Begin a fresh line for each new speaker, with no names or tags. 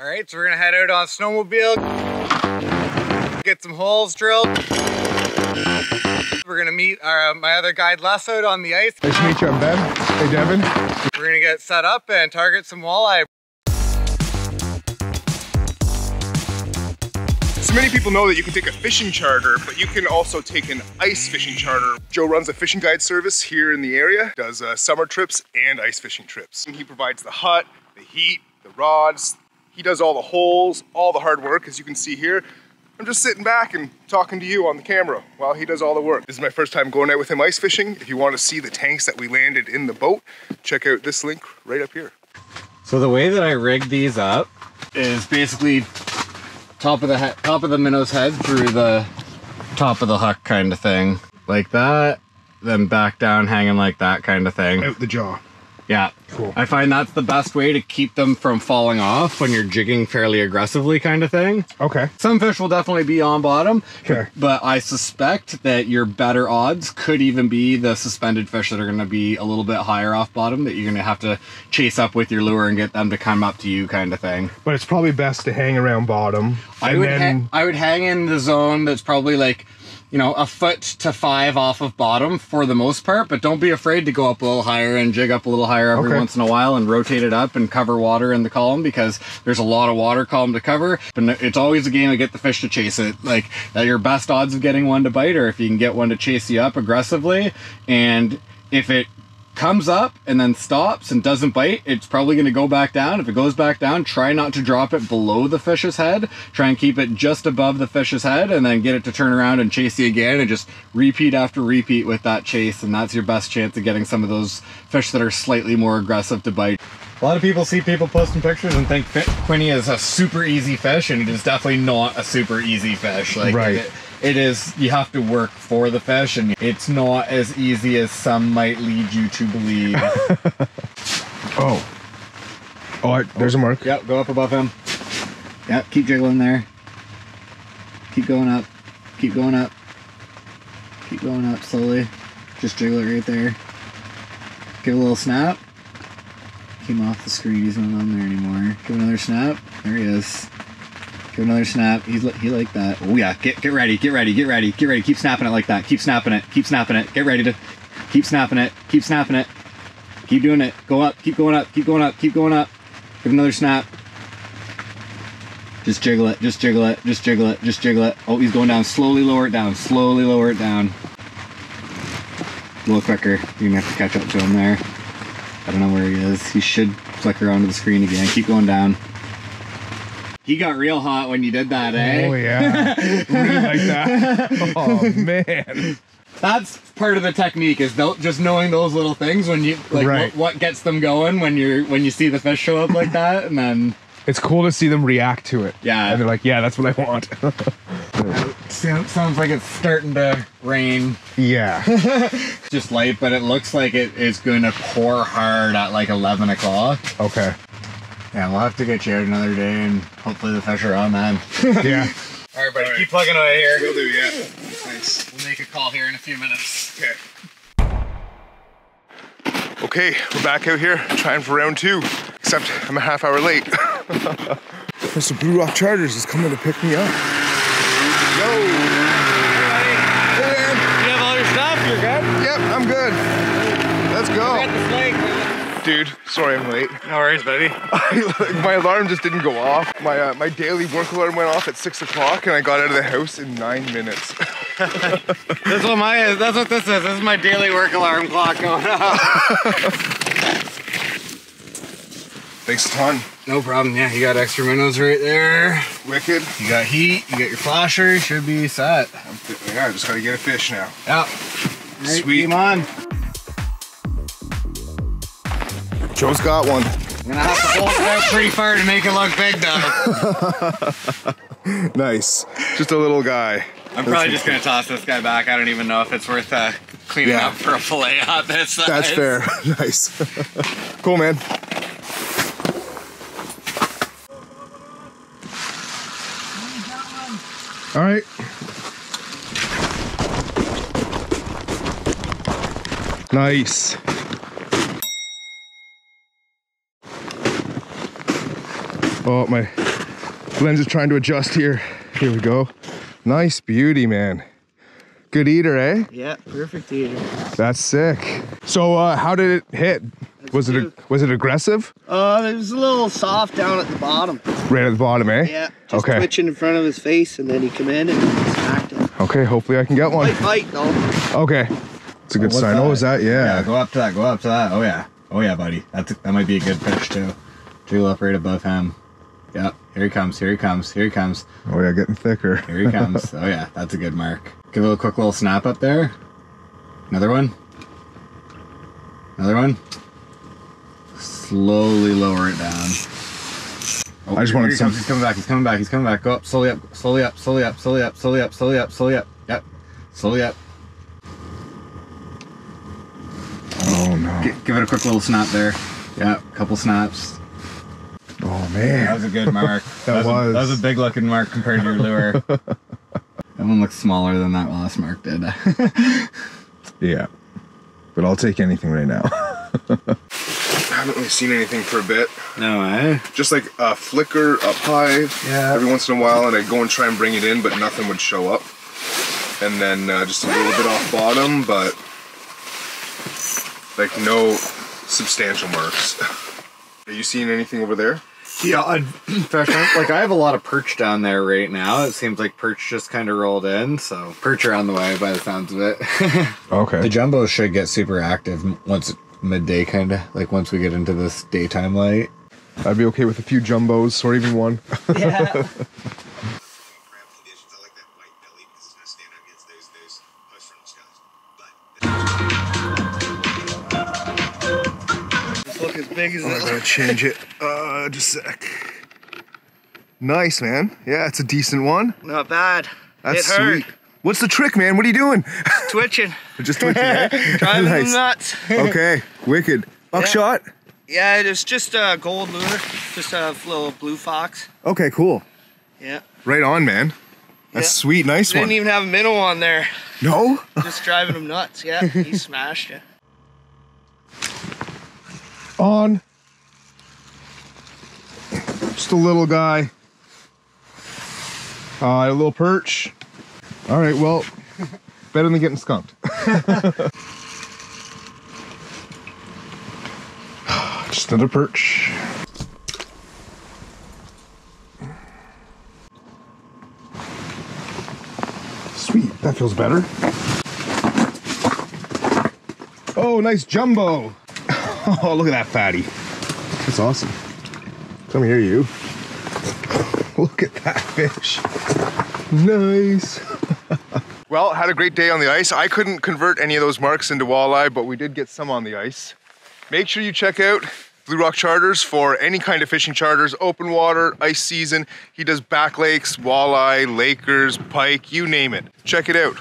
All right, so we're gonna head out on snowmobile, get some holes drilled. We're gonna meet our, uh, my other guide Les out on the ice.
Nice to meet you, I'm Ben. Hey, Devin.
We're gonna get set up and target some walleye.
So many people know that you can take a fishing charter, but you can also take an ice fishing charter. Joe runs a fishing guide service here in the area, does uh, summer trips and ice fishing trips. He provides the hut, the heat, the rods. He does all the holes, all the hard work, as you can see here. I'm just sitting back and talking to you on the camera while he does all the work. This is my first time going out with him ice fishing. If you want to see the tanks that we landed in the boat, check out this link right up here.
So the way that I rigged these up is basically top of the head, top of the minnow's head through the top of the hook kind of thing, like that. Then back down, hanging like that kind of thing.
Out the jaw.
Yeah.
Cool.
I find that's the best way to keep them from falling off when you're jigging fairly aggressively kind of thing.
Okay.
Some fish will definitely be on bottom,
Sure.
but I suspect that your better odds could even be the suspended fish that are going to be a little bit higher off bottom that you're going to have to chase up with your lure and get them to come up to you kind of thing.
But it's probably best to hang around bottom.
I would
then
I would hang in the zone that's probably like you know a foot to five off of bottom for the most part, but don't be afraid to go up a little higher and jig up a little higher every
Okay.
once in a while and rotate it up and cover water in the column because there's a lot of water column to cover. But it's always a game of get the fish to chase it. Like that, your best odds of getting one to bite, or if you can get one to chase you up aggressively, and if it comes up and then stops and doesn't bite, it's probably going to go back down. If it goes back down, try not to drop it below the fish's head. Try and keep it just above the fish's head and then get it to turn around and chase you again and just repeat after repeat with that chase. And that's your best chance of getting some of those fish that are slightly more aggressive to bite. A lot of people see people posting pictures and think Quinte is a super easy fish, and it is definitely not a super easy fish. Like
Right.
it- it is you have to work for the fish and it's not as easy as some might lead you to believe.
Oh. Oh, I, there's a mark.
yep go up above him. Yep keep jiggling there. Keep going up. Keep going up. Keep going up slowly. Just jiggle it right there. Give a little snap. Came off the screen. He's not on there anymore. Give another snap. There he is give another snap. He's he like that. Oh yeah. Get get ready. Get ready. Get ready. Get ready. Keep snapping it like that. Keep snapping it. Keep snapping it. Get ready to keep snapping it. Keep snapping it. Keep doing it. Go up. Keep going up. Keep going up. Keep going up. Give another snap. Just jiggle it. Just jiggle it. Just jiggle it. Just jiggle it. Oh he's going down. Slowly lower it down. Slowly lower it down. A little quicker you're gonna have to catch up to him there. I don't know where he is. He should flicker onto the screen again. Keep going down. He got real hot when you did that, eh?
Oh yeah. really like that. Oh man.
That's part of the technique is just knowing those little things when you like
Right.
what, what gets them going when you're when you see the fish show up like that, and then
It's cool to see them react to it.
Yeah.
And they're like, yeah, that's what I want.
sounds like it's starting to rain.
yeah.
Just light, but it looks like it is going to pour hard at like eleven o'clock.
Okay.
Yeah, we'll have to get you out another day, and hopefully the fish are on then.
Yeah.
All right, buddy, keep plugging away here.
Will do, yeah. Thanks.
We'll make a call here in a few minutes.
Okay. Okay, we're back out here trying for round two. Except I'm a half hour late. Mr. Blue Rock Charters is coming to pick me up. Yo! Hey, man.
You have all your stuff? You're good?
Yep, I'm good. Let's go. Dude, sorry I'm late.
No worries, buddy.
my alarm just didn't go off. My uh, my daily work alarm went off at six o'clock, and I got out of the house in nine minutes.
That's what my is. That's what this is. This is my daily work alarm clock going off.
Thanks a ton.
No problem. Yeah, you got extra minnows right there.
Wicked.
You got heat. You got your flasher. Should be set.
Yeah, I just gotta get a fish now.
Yeah.
Sweet.
Come on.
Joe's got one.
I'm gonna have to hold it out pretty far to make it look big, though.
Nice. Just a little guy.
I'm probably just gonna toss this guy back. I don't even know if it's worth uh, cleaning
Yeah.
up for a fillet on this. Size.
That's fair. nice. cool, man. All right. Nice. Oh, my lens is trying to adjust here. Here we go. Nice beauty, man. Good eater, eh?
Yeah, perfect eater.
That's sick. So, uh, how did it hit? Was it
good.
was it aggressive?
Uh, it was a little soft down at the bottom.
Right at the bottom, eh?
Yeah, just
Okay.
twitching in front of his face, and then he come in and smacked it.
Okay. Hopefully, I can get one.
Light bite though.
Okay. It's a good
what's
sign.
that?
Oh, is that?
Yeah,
Yeah.
go up to that. Go up to that. Oh yeah. Oh yeah, buddy. That's that might be a good fish too. Jiggle up right above him. Yep. Here he comes. Here he comes. Here he comes.
Oh yeah, getting thicker.
Here he comes. oh yeah, that's a good mark. Give it a quick little snap up there. Another one. Another one. Slowly lower it down. Oh,
I just wanted
he
some-
comes. He's coming back. He's coming back. He's coming back. Go up. Slowly up. Slowly up. Slowly up. Slowly up. Slowly up. Slowly up. Slowly up. Yep. Slowly up.
Oh no.
Gi- Give it a quick little snap there. Yeah. Couple snaps.
Oh man, That
was a good mark.
That
a-
was.
that was a big looking mark compared to your lure. that one looks smaller than that last mark did.
Yeah. But I'll take anything right now. I haven't really seen anything for a bit.
no way.
Just like a flicker up high
Yeah.
every once in a while, and I'd go and try and bring it in, but nothing would show up. And then uh, just a little bit off bottom, but like no substantial marks. Are you seeing anything over there?
Yeah, I'd. Like I have a lot of perch down there right now. It seems like perch just kind of rolled in, so perch are on the way by the sounds of it.
Okay.
the jumbos should get super active once midday, kind of like once we get into this daytime light.
I'd be okay with a few jumbos or even one.
Yeah.
crab conditions. I like that white belly because it's going to stand out against those those post frontal skies. But
Just look as big as
I
it.
gotta change it. Uh, just a sec. Nice, man. Yeah, it's a decent one.
Not bad.
That's
it hurt.
sweet. What's the trick, man? What are you doing?
Twitching.
Just twitching, eh?
Driving
Nice.
him nuts.
Okay, wicked. Buckshot?
Yeah, it was just a gold lure. Just a little blue fox.
Okay, cool.
Yeah.
Right on, man. That's
Yeah.
sweet. Nice one.
Didn't even have a minnow on there.
No?
Just driving him nuts. Yeah, he smashed it.
On. Just a little guy. Uh, a little perch. All right, well, better than getting skunked. Just another perch. Sweet, that feels better. Oh, nice jumbo. Oh, look at that fatty. That's awesome. Come here, you. look at that fish. Nice. well, had a great day on the ice. I couldn't convert any of those marks into walleye, but we did get some on the ice. Make sure you check out Blue Rock Charters for any kind of fishing charters, open water, ice season. He does back lakes, walleye, lakers, pike, you name it. Check it out.